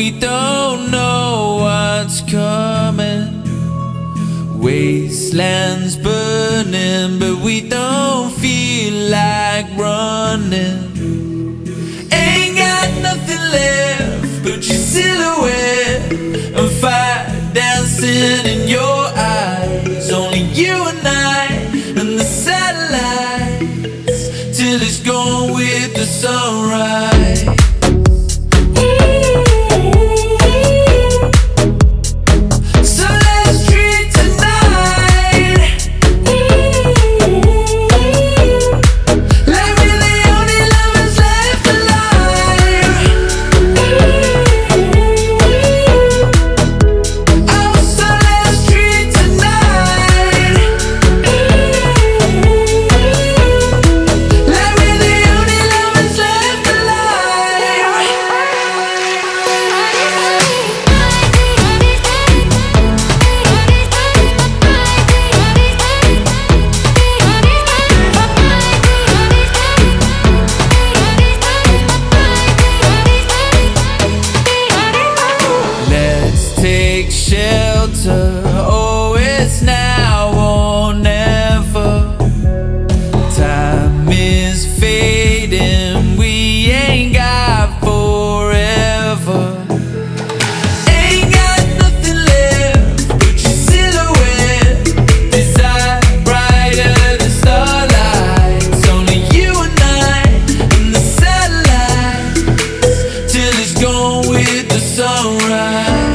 we don't know what's coming. Wastelands burning, but we don't feel like running. Ain't got nothing left but your silhouette and fire dancing in your eyes. Only you and I and the satellites till it's gone with the sunrise. gone with the sunrise.